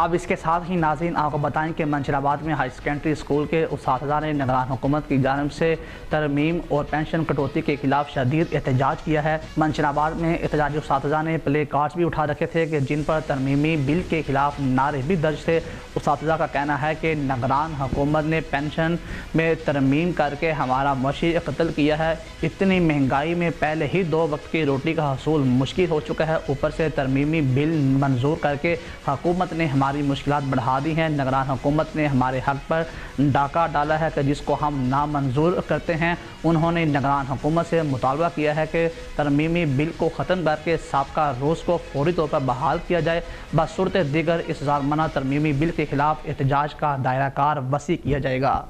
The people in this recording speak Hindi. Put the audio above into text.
अब इसके साथ ही नाजीन आपको बताएँ कि मंशराबाद में हाई सेकेंडरी स्कूल के उस ने निगरान हुकूमत की जानब से तरमीम और पेंशन कटौती के खिलाफ शदीद एहतजाज किया है। मंशराबाद में एहतजाजी उस ने प्ले कार्ड्स भी उठा रखे थे कि जिन पर तरमीमी बिल के खिलाफ नारे भी दर्ज थे। उस का कहना है कि निगरान हुकूमत ने पेंशन में तरमीम करके हमारा मशी कत्ल किया है। इतनी महँगाई में पहले ही दो वक्त की रोटी का हसूल मुश्किल हो चुका है। ऊपर से तरमीमी बिल मंजूर करके हुकूमत ने मुश्किल बढ़ा दी हैं। नगरान हुकूमत ने हमारे हक पर डाका डाला है कि जिसको हम नामंजूर करते हैं। उन्होंने नगरान हुकूमत से मुतालबा किया है कि तरमीमी बिल को ख़त्म करके सबका रोज़ को फौरी तौर पर बहाल किया जाए। बसूरत दीगर इस जारमाना तरमीमी बिल के खिलाफ एहतजाज का दायरा कार वसी किया जाएगा।